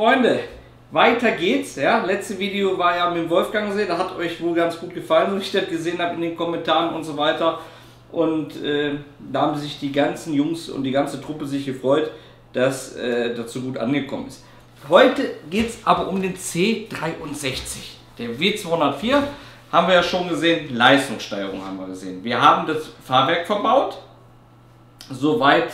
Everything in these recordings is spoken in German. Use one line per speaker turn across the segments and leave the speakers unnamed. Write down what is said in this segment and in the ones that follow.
Freunde, weiter geht's. Ja, letzte Video war ja mit Wolfgang gesehen, da hat euch wohl ganz gut gefallen, so ich das gesehen habe in den Kommentaren und so weiter. Und äh, da haben sich die ganzen Jungs und die ganze Truppe sich gefreut, dass äh, so gut angekommen ist. Heute geht es aber um den C63. Der W204 haben wir ja schon gesehen, Leistungssteuerung haben wir gesehen. Wir haben das Fahrwerk verbaut, soweit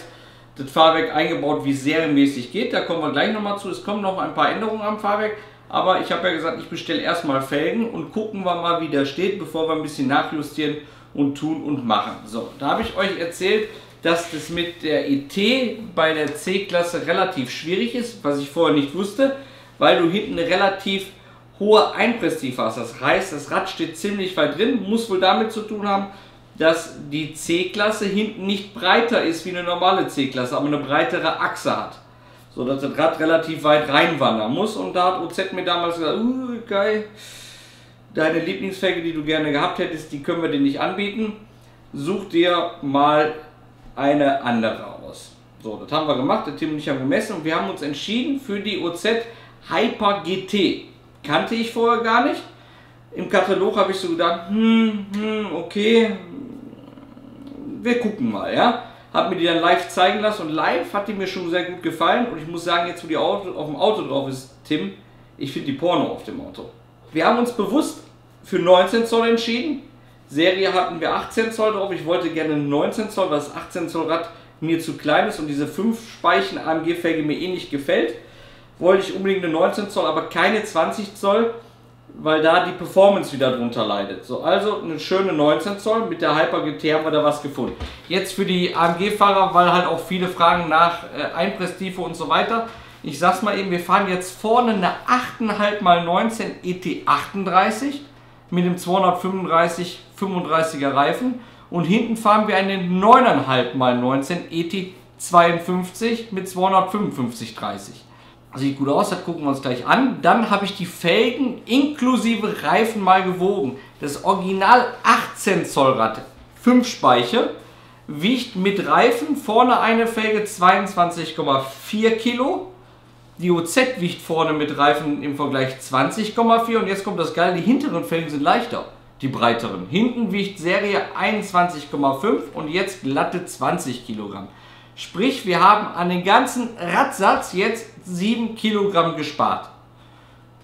das Fahrwerk eingebaut, wie serienmäßig geht. Da kommen wir gleich nochmal zu. Es kommen noch ein paar Änderungen am Fahrwerk. Aber ich habe ja gesagt, ich bestelle erstmal Felgen und gucken wir mal, wie der steht, bevor wir ein bisschen nachjustieren und tun und machen. So, da habe ich euch erzählt, dass das mit der ET bei der C-Klasse relativ schwierig ist, was ich vorher nicht wusste, weil du hinten eine relativ hohe Einpresstiefe hast. Das heißt, das Rad steht ziemlich weit drin, muss wohl damit zu tun haben, dass die C-Klasse hinten nicht breiter ist wie eine normale C-Klasse, aber eine breitere Achse hat. So dass das Rad relativ weit reinwandern muss. Und da hat OZ mir damals gesagt, uh, geil, deine Lieblingsfelge, die du gerne gehabt hättest, die können wir dir nicht anbieten. Such dir mal eine andere aus. So, das haben wir gemacht, der Tim und ich haben gemessen und wir haben uns entschieden für die OZ Hyper GT. Kannte ich vorher gar nicht. Im Katalog habe ich so gedacht, hm, hm, okay, wir gucken mal, ja. Hab mir die dann live zeigen lassen und live hat die mir schon sehr gut gefallen und ich muss sagen, jetzt wo die Auto, auf dem Auto drauf ist, Tim, ich finde die Porno auf dem Auto. Wir haben uns bewusst für 19 Zoll entschieden. Serie hatten wir 18 Zoll drauf. Ich wollte gerne 19 Zoll, weil das 18 Zoll Rad mir zu klein ist und diese 5 Speichen AMG-Felge mir eh nicht gefällt. Wollte ich unbedingt eine 19 Zoll, aber keine 20 Zoll weil da die Performance wieder drunter leidet. So, also eine schöne 19 Zoll, mit der Hyper GT haben wir da was gefunden. Jetzt für die AMG-Fahrer, weil halt auch viele fragen nach äh, Einpresstiefe und so weiter. Ich sag's mal eben, wir fahren jetzt vorne eine 8,5 x 19 ET38 mit dem 235 35er Reifen und hinten fahren wir einen 9,5 x 19 ET52 mit 255 30. Sieht gut aus, das gucken wir uns gleich an. Dann habe ich die Felgen inklusive Reifen mal gewogen. Das Original 18 Zoll Rad, 5 Speiche, wiegt mit Reifen vorne eine Felge 22,4 Kilo. Die OZ wiegt vorne mit Reifen im Vergleich 20,4 und jetzt kommt das Geile, die hinteren Felgen sind leichter, die breiteren. Hinten wiegt Serie 21,5 und jetzt glatte 20 Kilogramm. Sprich, wir haben an den ganzen Radsatz jetzt 7 Kilogramm gespart.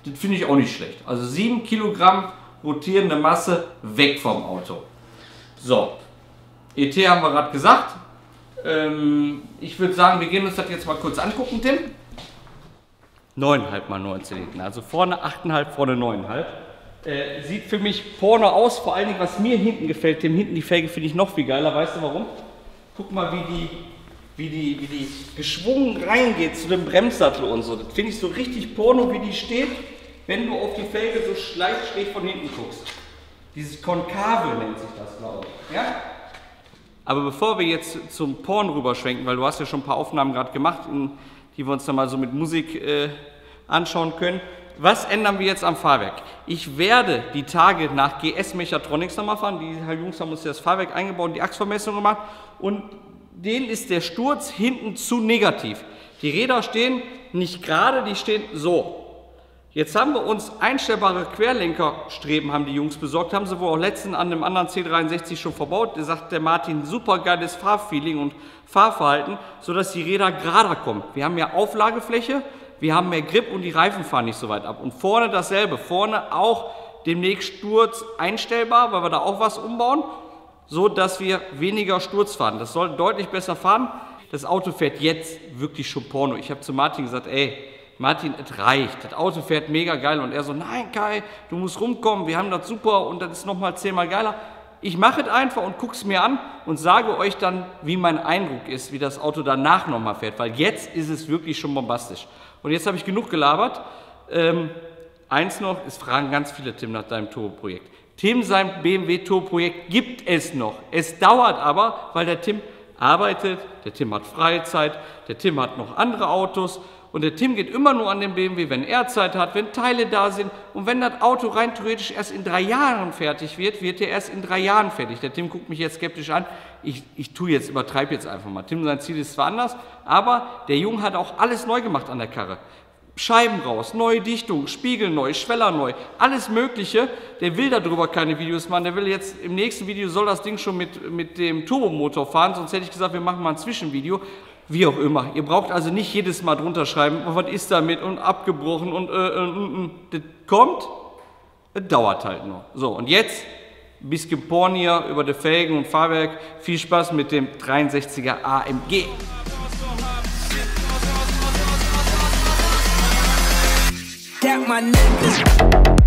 Das finde ich auch nicht schlecht. Also 7 Kilogramm rotierende Masse weg vom Auto. So, ET haben wir gerade gesagt. Ähm, ich würde sagen, wir gehen uns das jetzt mal kurz angucken, Tim. 9,5 mal 19 hinten. Also vorne 8,5, vorne 9,5. Äh, sieht für mich vorne aus, vor allen Dingen, was mir hinten gefällt. Tim hinten die Felge finde ich noch viel geiler. Weißt du warum? Guck mal, wie die wie die, wie die geschwungen reingeht zu dem Bremssattel und so. Das finde ich so richtig Porno, wie die steht, wenn du auf die Felge so leicht schräg von hinten guckst. Dieses Konkave nennt sich das, glaube ich. Ja? Aber bevor wir jetzt zum Porn rüberschwenken, weil du hast ja schon ein paar Aufnahmen gerade gemacht, die wir uns dann mal so mit Musik äh, anschauen können. Was ändern wir jetzt am Fahrwerk? Ich werde die Tage nach GS Mechatronics nochmal fahren. Die Jungs haben uns das Fahrwerk eingebaut und die Achsvermessung gemacht. Und denen ist der Sturz hinten zu negativ. Die Räder stehen nicht gerade, die stehen so. Jetzt haben wir uns einstellbare Querlenkerstreben, haben die Jungs besorgt, haben sie wohl auch letzten an einem anderen C63 schon verbaut. Da sagt der Martin, super geiles Fahrfeeling und Fahrverhalten, sodass die Räder gerader kommen. Wir haben mehr Auflagefläche, wir haben mehr Grip und die Reifen fahren nicht so weit ab. Und vorne dasselbe, vorne auch demnächst Sturz einstellbar, weil wir da auch was umbauen so dass wir weniger Sturz fahren. Das soll deutlich besser fahren. Das Auto fährt jetzt wirklich schon Porno. Ich habe zu Martin gesagt, ey, Martin, es reicht. Das Auto fährt mega geil. Und er so, nein Kai, du musst rumkommen, wir haben das super und das ist nochmal zehnmal geiler. Ich mache es einfach und gucke es mir an und sage euch dann, wie mein Eindruck ist, wie das Auto danach nochmal fährt. Weil jetzt ist es wirklich schon bombastisch. Und jetzt habe ich genug gelabert. Ähm, eins noch, es fragen ganz viele, Tim, nach deinem Turbo-Projekt. Tim sein BMW Tour Projekt gibt es noch. Es dauert aber, weil der Tim arbeitet, der Tim hat Freizeit, der Tim hat noch andere Autos und der Tim geht immer nur an den BMW, wenn er Zeit hat, wenn Teile da sind und wenn das Auto rein theoretisch erst in drei Jahren fertig wird, wird er erst in drei Jahren fertig. Der Tim guckt mich jetzt skeptisch an. Ich, ich tue jetzt, übertreibe jetzt einfach mal. Tim, sein Ziel ist zwar anders, aber der Junge hat auch alles neu gemacht an der Karre. Scheiben raus, neue Dichtung, Spiegel neu, Schweller neu, alles Mögliche. Der will darüber keine Videos machen. Der will jetzt im nächsten Video soll das Ding schon mit, mit dem Turbomotor fahren. Sonst hätte ich gesagt, wir machen mal ein Zwischenvideo. Wie auch immer. Ihr braucht also nicht jedes Mal drunter schreiben, was ist damit und abgebrochen und äh, äh, äh, das kommt. Das dauert halt noch. So, und jetzt ein bisschen Porn hier über die Felgen und Fahrwerk. Viel Spaß mit dem 63er AMG. That my niggas.